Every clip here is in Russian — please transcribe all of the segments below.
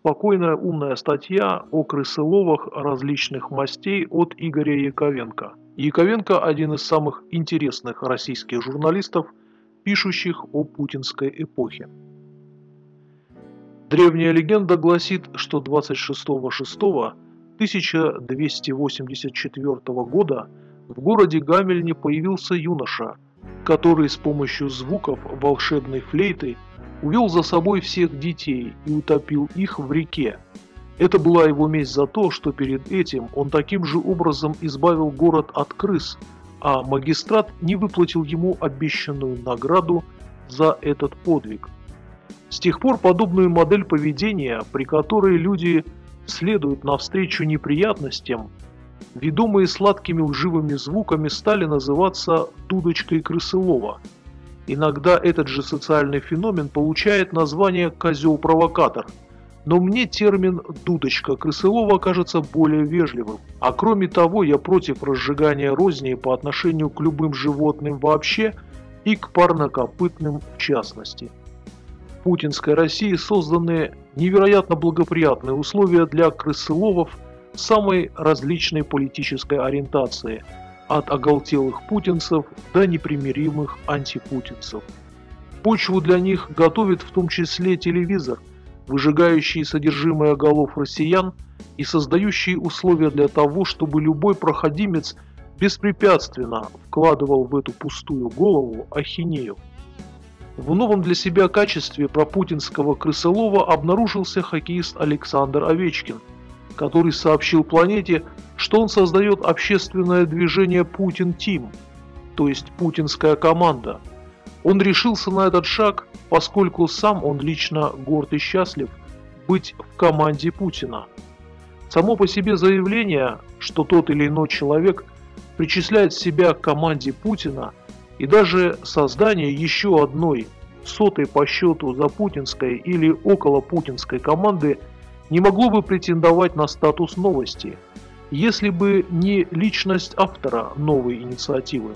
Спокойная умная статья о крысоловах различных мастей от Игоря Яковенко. Яковенко – один из самых интересных российских журналистов, пишущих о путинской эпохе. Древняя легенда гласит, что 26.06.1284 года в городе Гамельне появился юноша, который с помощью звуков волшебной флейты увел за собой всех детей и утопил их в реке. Это была его месть за то, что перед этим он таким же образом избавил город от крыс, а магистрат не выплатил ему обещанную награду за этот подвиг – с тех пор подобную модель поведения, при которой люди следуют навстречу неприятностям, ведомые сладкими лживыми звуками стали называться «дудочкой крысылова». Иногда этот же социальный феномен получает название «козел-провокатор», но мне термин «дудочка крысылова» кажется более вежливым. А кроме того, я против разжигания розни по отношению к любым животным вообще и к парнокопытным в частности. Путинской России созданы невероятно благоприятные условия для крысыловов самой различной политической ориентации, от оголтелых путинцев до непримиримых антипутинцев. Почву для них готовит в том числе телевизор, выжигающий содержимое голов россиян и создающий условия для того, чтобы любой проходимец беспрепятственно вкладывал в эту пустую голову ахинею. В новом для себя качестве пропутинского крысолова обнаружился хоккеист Александр Овечкин, который сообщил планете, что он создает общественное движение «Путин Тим», то есть «Путинская команда». Он решился на этот шаг, поскольку сам он лично горд и счастлив быть в команде Путина. Само по себе заявление, что тот или иной человек причисляет себя к команде Путина – и даже создание еще одной сотой по счету за путинской или около путинской команды не могло бы претендовать на статус новости, если бы не личность автора новой инициативы.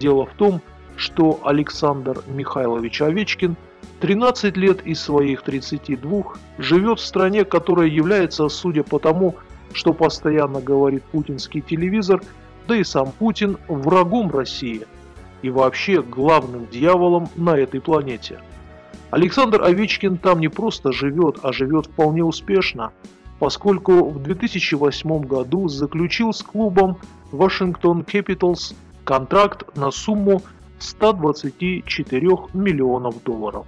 Дело в том, что Александр Михайлович Овечкин 13 лет из своих 32 живет в стране, которая является, судя по тому, что постоянно говорит путинский телевизор, да и сам Путин, врагом России – и вообще главным дьяволом на этой планете. Александр Овечкин там не просто живет, а живет вполне успешно, поскольку в 2008 году заключил с клубом Washington Capitals контракт на сумму 124 миллионов долларов.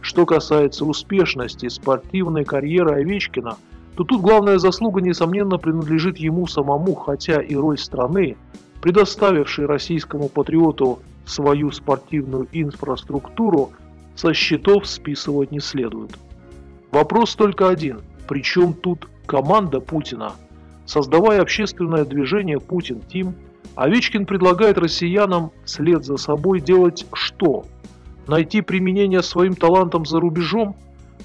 Что касается успешности спортивной карьеры Овечкина, то тут главная заслуга, несомненно, принадлежит ему самому, хотя и роль страны, предоставивший российскому патриоту свою спортивную инфраструктуру, со счетов списывать не следует. Вопрос только один. Причем тут команда Путина? Создавая общественное движение «Путин Тим», Овечкин предлагает россиянам вслед за собой делать что? Найти применение своим талантам за рубежом?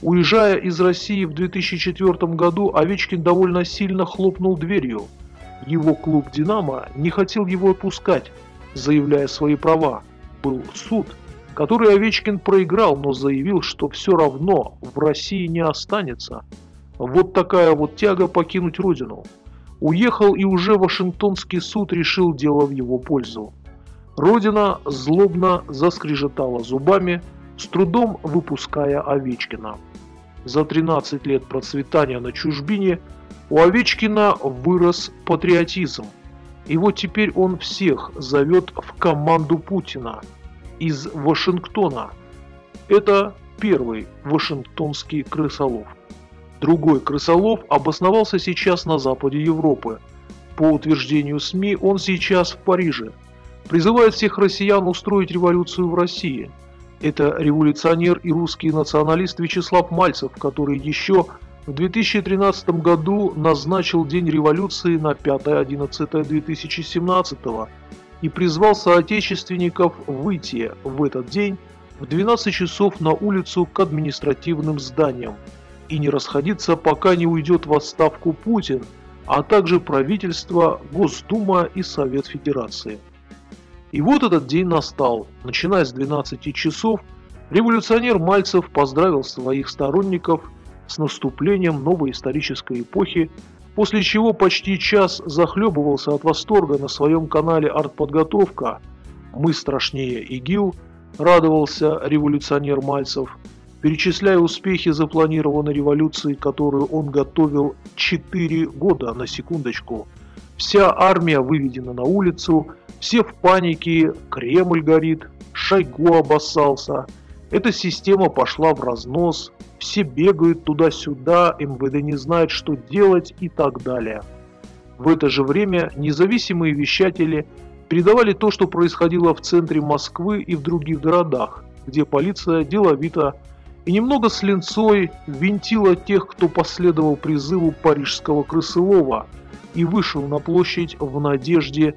Уезжая из России в 2004 году, Овечкин довольно сильно хлопнул дверью – его клуб «Динамо» не хотел его отпускать, заявляя свои права. Был суд, который Овечкин проиграл, но заявил, что все равно в России не останется. Вот такая вот тяга покинуть родину. Уехал и уже Вашингтонский суд решил дело в его пользу. Родина злобно заскрежетала зубами, с трудом выпуская Овечкина. За 13 лет процветания на чужбине – у Овечкина вырос патриотизм. И вот теперь он всех зовет в команду Путина из Вашингтона. Это первый вашингтонский крысолов. Другой крысолов обосновался сейчас на западе Европы. По утверждению СМИ он сейчас в Париже. Призывает всех россиян устроить революцию в России. Это революционер и русский националист Вячеслав Мальцев, который еще в 2013 году назначил День революции на 5-11-2017 и призвал соотечественников выйти в этот день в 12 часов на улицу к административным зданиям и не расходиться, пока не уйдет в отставку Путин, а также правительство, Госдума и Совет Федерации. И вот этот день настал. Начиная с 12 часов, революционер Мальцев поздравил своих сторонников – с наступлением новой исторической эпохи, после чего почти час захлебывался от восторга на своем канале «Артподготовка» «Мы страшнее ИГИЛ», радовался революционер Мальцев, перечисляя успехи запланированной революции, которую он готовил 4 года, на секундочку. Вся армия выведена на улицу, все в панике, Кремль горит, Шойгу обоссался. Эта система пошла в разнос, все бегают туда-сюда, МВД не знает, что делать и так далее. В это же время независимые вещатели передавали то, что происходило в центре Москвы и в других городах, где полиция деловито и немного с линцой винтила тех, кто последовал призыву парижского крысылова и вышел на площадь в надежде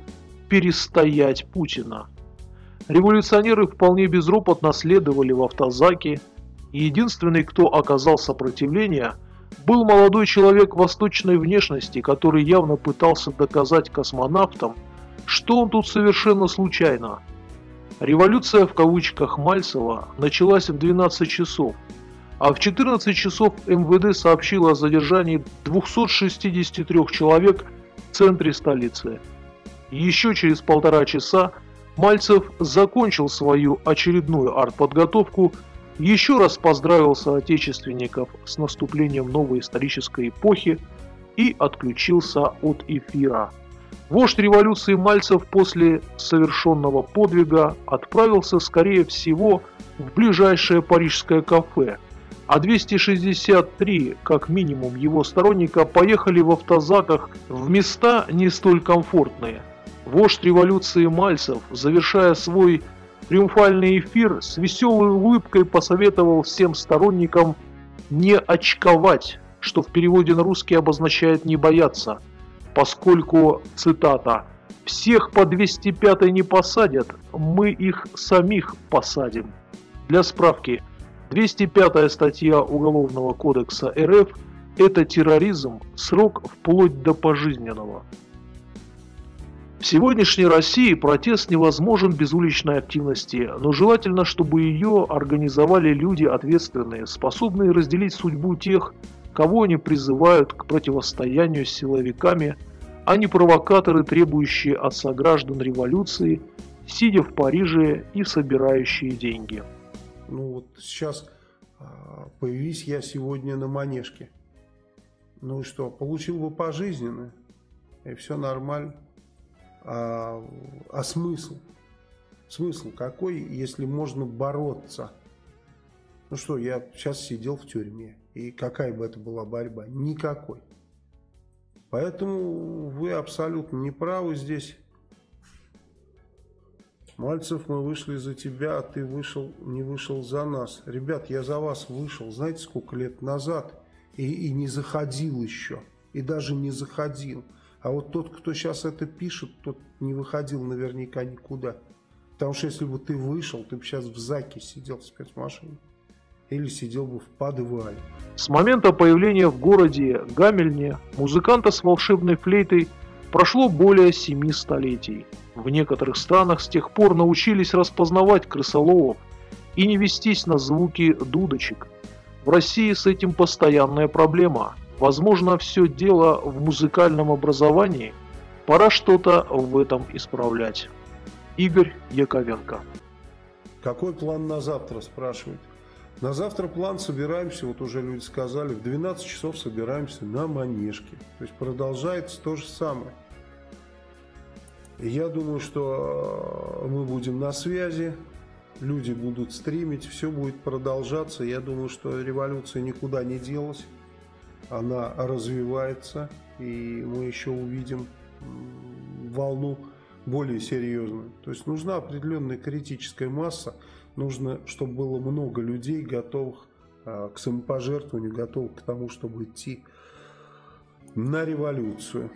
перестоять Путина. Революционеры вполне безропотно следовали в автозаке, и единственный, кто оказал сопротивление, был молодой человек восточной внешности, который явно пытался доказать космонавтам, что он тут совершенно случайно. Революция в кавычках Мальцева началась в 12 часов, а в 14 часов МВД сообщило о задержании 263 человек в центре столицы. Еще через полтора часа Мальцев закончил свою очередную артподготовку, еще раз поздравил соотечественников с наступлением новой исторической эпохи и отключился от эфира. Вождь революции Мальцев после совершенного подвига отправился, скорее всего, в ближайшее парижское кафе, а 263, как минимум, его сторонника поехали в автозаках в места не столь комфортные. Вождь революции Мальцев, завершая свой триумфальный эфир, с веселой улыбкой посоветовал всем сторонникам не очковать, что в переводе на русский обозначает «не бояться», поскольку, цитата, «всех по 205 не посадят, мы их самих посадим». Для справки, 205 статья Уголовного кодекса РФ – это терроризм, срок вплоть до пожизненного. В сегодняшней России протест невозможен без уличной активности, но желательно, чтобы ее организовали люди ответственные, способные разделить судьбу тех, кого они призывают к противостоянию с силовиками, а не провокаторы, требующие от сограждан революции, сидя в Париже и собирающие деньги. Ну вот сейчас а, появись я сегодня на манежке. Ну и что, получил бы пожизненно, и все нормально. А, а смысл? Смысл какой, если можно бороться? Ну что, я сейчас сидел в тюрьме. И какая бы это была борьба? Никакой. Поэтому вы абсолютно не правы здесь. Мальцев, мы вышли за тебя, а ты вышел, не вышел за нас. Ребят, я за вас вышел, знаете, сколько лет назад, и, и не заходил еще. И даже не заходил. А вот тот, кто сейчас это пишет, тот не выходил наверняка никуда. Потому что если бы ты вышел, ты бы сейчас в ЗАКе сидел в спецмашине или сидел бы в подвале. С момента появления в городе Гамельне музыканта с волшебной флейтой прошло более семи столетий. В некоторых странах с тех пор научились распознавать крысоловов и не вестись на звуки дудочек. В России с этим постоянная проблема. Возможно, все дело в музыкальном образовании. Пора что-то в этом исправлять. Игорь Яковенко. Какой план на завтра, спрашивают? На завтра план собираемся, вот уже люди сказали, в 12 часов собираемся на Манежке. То есть продолжается то же самое. я думаю, что э, мы будем на связи, люди будут стримить, все будет продолжаться. Я думаю, что революция никуда не делась, она развивается, и мы еще увидим волну более серьезную. То есть нужна определенная критическая масса, нужно, чтобы было много людей, готовых а, к самопожертвованию, готовых к тому, чтобы идти на революцию.